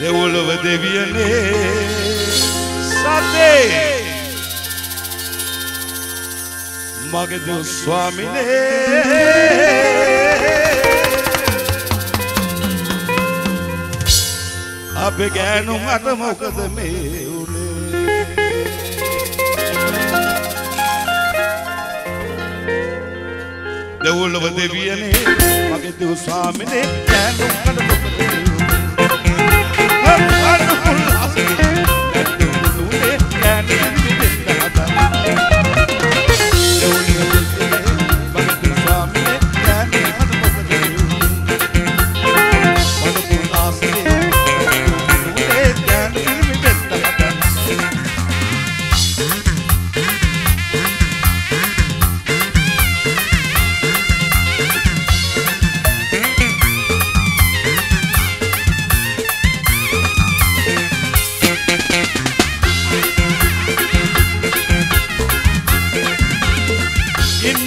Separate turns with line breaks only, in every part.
දෙවුලව දෙවියනේ සතේ මගේ දෙව් ස්වාමිනේ අපේ ගෑනුන් අත මොකද මේ දෙවොලව දෙවියනේ මගේ දෙව් ස්වාමිනේ ගෑනුම් අත මොකද මේ උනේ අනුකුල් අසේ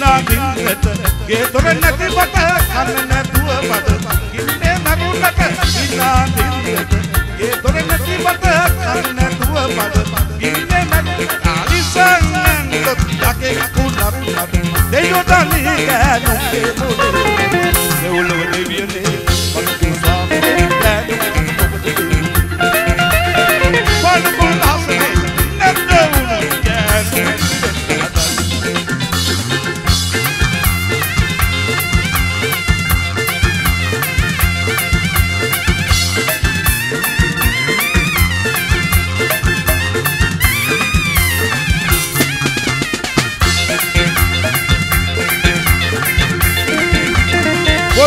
ඉන්නා දින්නට ගේ දොර නැති බට කන්න නැතුව බඩ ඉන්නේ නගුන්නට ඉන්නා දින්නට ගේ දොර නැති බට කන්න නැතුව බඩ ඉන්නේ නගුන්නට ආලිසං යකේ කුණක් නඩ දෙයෝ තනි ගෑනුගේ මුලේ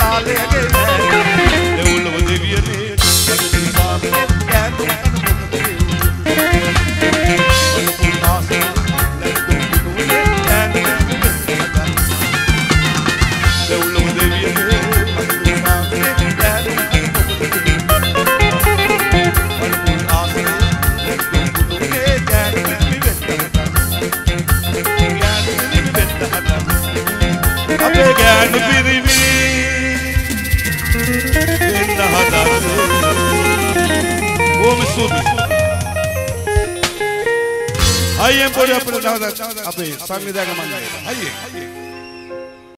තාලේ දෙවුලව É no piribi Eita rodada. Homem subi Aí, empolha, empolha, empolha Abre, sai me dega, mané Aí, aí, aí.